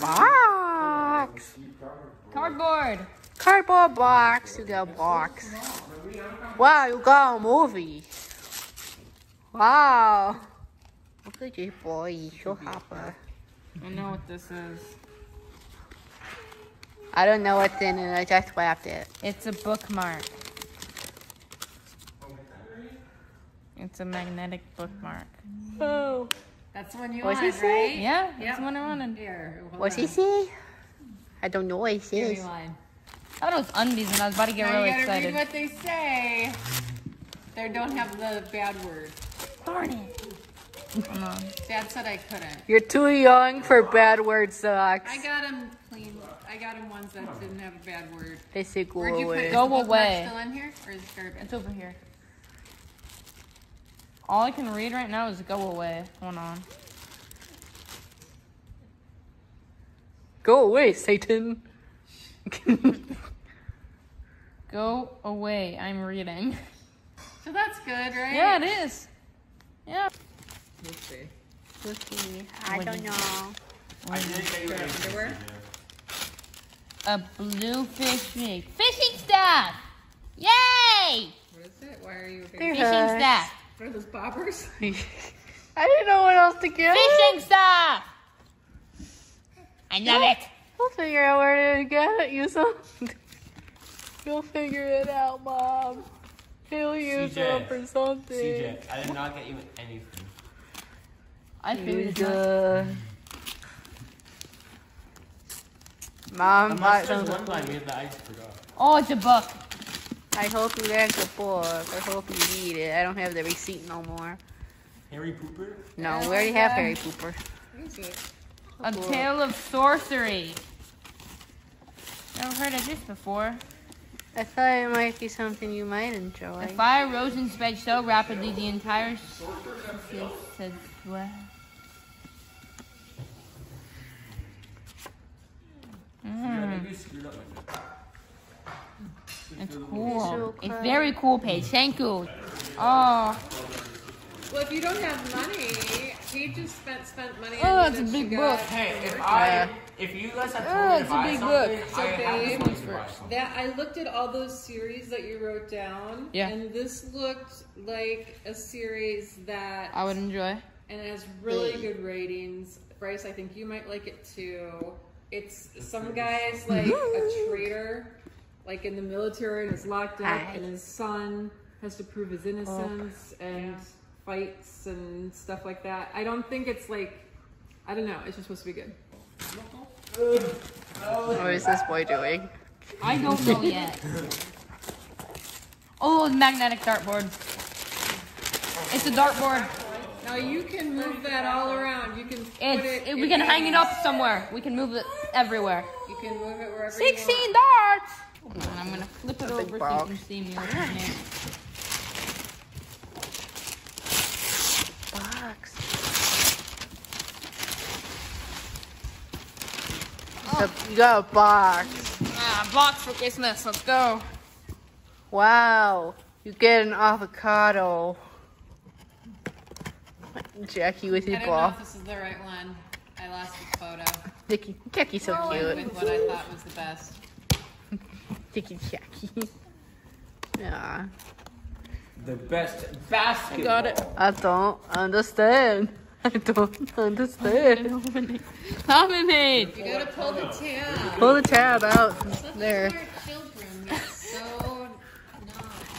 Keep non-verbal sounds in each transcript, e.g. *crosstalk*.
Box. Cardboard. Cardboard box. You got a box. Wow, you got a movie. Wow. Look at you, boy. So happy. I know what this is. I don't know what's in it. I just wrapped it. It's a bookmark. It's a magnetic bookmark. Oh. That's the one you What's he wanted, say? right? Yeah, that's Yep. the one I wanted. Here. What's he say? I don't know what he says. I thought it was undies and I was about to get Now really you gotta excited. read what they say. They don't have the bad word. Darn it. Dad said I couldn't. You're too young for bad word socks. I got them clean. I got him ones that didn't have a bad word. They say go Where'd you put away. it? Is Go away. Still in here, or is it garbage? It's over here. All I can read right now is go away. Hold on. Go away, Satan. *laughs* Go away. I'm reading. So that's good, right? Yeah, it is. Yeah. Let's see. Looky, I don't know. I did get you Underwear? A bluefish fig. Fishing stuff! Yay! What is it? Why are you? They're Fishing stuff. What are those bobbers? *laughs* I didn't know what else to get. Fishing stuff! I love it. We'll figure out where to get it. Use them. *laughs* You'll figure it out, Mom. He'll use CJ. them for something. CJ, I did not get you anything. I figured it out. Uh, Mom, Unless I, there's one by me that I forgot. Oh, it's a book. I hope you like the book. I hope you read it. I don't have the receipt no more. Harry Pooper? No, we already have Harry Pooper. What is it? A tale of sorcery. Never heard of this before. I thought it might be something you might enjoy. The fire rose and spread so rapidly the entire s- said what? Yeah, Mm, maybe you screwed up my it's So cool. It's very cool page. Thank you. Oh, Well, if you don't have money, he just spent spent money. Oh, it's a big book. Hey, if I, if you guys have Oh, told me it's to a buy big something, book. I So have babe, this money to buy something. That I looked at all those series that you wrote down. Yeah. And this looked like a series that I would enjoy. and it has really good ratings. Bryce, I think you might like it too. It's some guy's like a *laughs* traitor, like in the military, and is locked up, Hi. and his son has to prove his oh, innocence and fights and stuff like that. I don't think it's like, I don't know. It's just supposed to be good. What is this boy doing? I don't know *laughs* yet. Oh, magnetic dartboard. It's a dartboard. Now you can move that all around. You can put It's it. it, we in can hang it up somewhere. We can move it everywhere. You can move it wherever. you Sixteen want. darts. Hold on, I'm gonna flip it over so you can see me opening it. Box. So you got a box. Ah, box for Christmas. Let's go. Wow. You get an avocado. Jackie with I his don't know ball. if this is the right one. I lost the photo. Jackie, Jackie's so cute. With what I thought was the best. Jackie, Jackie. *laughs* Yeah. The best basketball. Got it. I don't understand. *laughs* I don't understand. *laughs* Dominate. You gotta pull the tab. Pull the tab out. Such There. a smart children. You're so.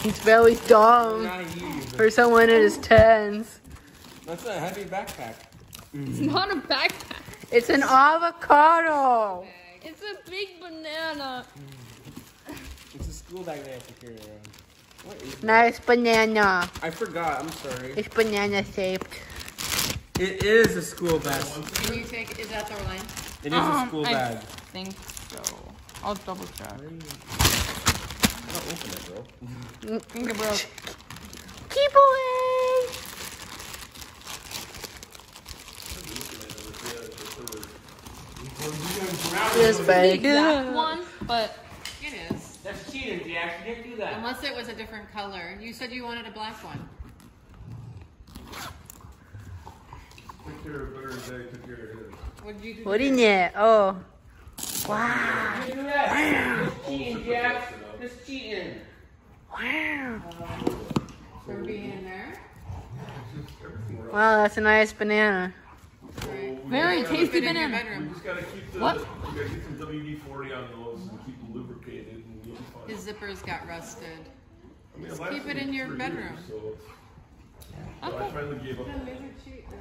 He's very dumb for someone in his tens. That's a heavy backpack. It's not a backpack. It's an avocado. It's a big banana. It's a school bag they have to carry around. What is that? Nice banana. I forgot. I'm sorry. It's banana shaped. It is a school bag. Can you take? Is that the line? It is a Um, school I- bag. think so. I'll double check. Don't open it, bro. *laughs* Think it broke. Keep away. This bag. Exact one, but It is. That's cheating, Jack. You didn't do that. Unless it was a different color. You said you wanted a black one. took care of better than Dad took care of his. What did you do? What? Oh. Wow. Look at that. Just cheating, Jack. Just cheating. Wow. From being in there? Wow, that's a nice banana. Right. Very Yeah, tasty in your banana. We bedroom. just gotta keep the, What? we gotta get some WD forty on those and keep them lubricated and you'll be fine. His zippers got rusted. I mean, just keep it in your bedroom. years, so- so I finally gave up. Laser cheat there.